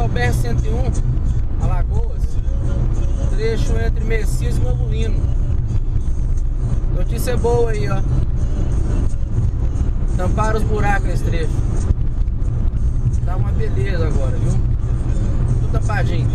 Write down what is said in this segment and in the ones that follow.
ao BR-101, Alagoas, trecho entre Messias e Mangolino. Notícia boa aí, ó. Tamparam os buracos nesse trecho. Tá uma beleza agora, viu? Tudo tapadinho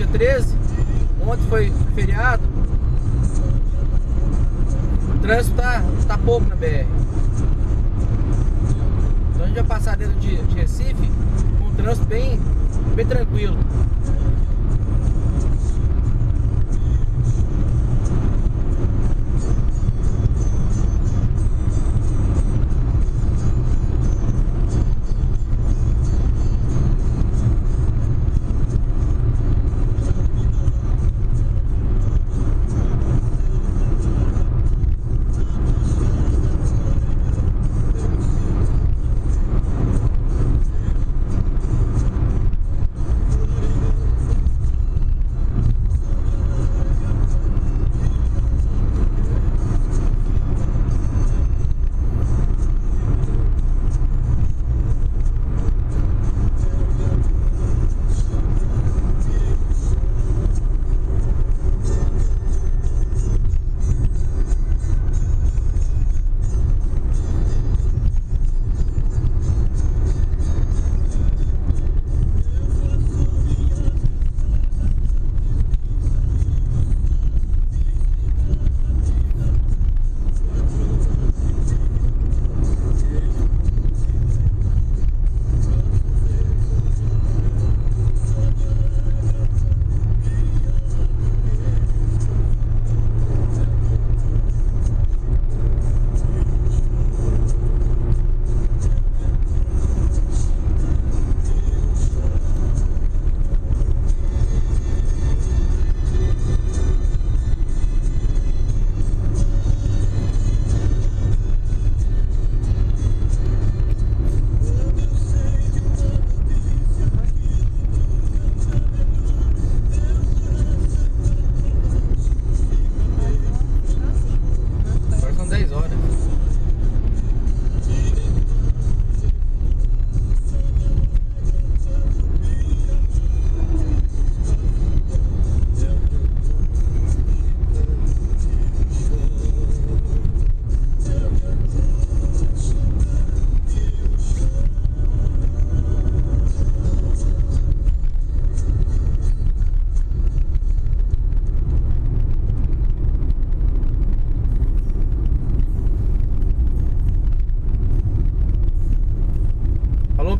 dia 13. Ontem foi feriado. O trânsito tá, tá pouco na BR. Então a gente vai passar dentro de, de Recife com um trânsito bem, bem tranquilo.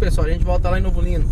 Pessoal. A gente volta lá em Novo Lindo.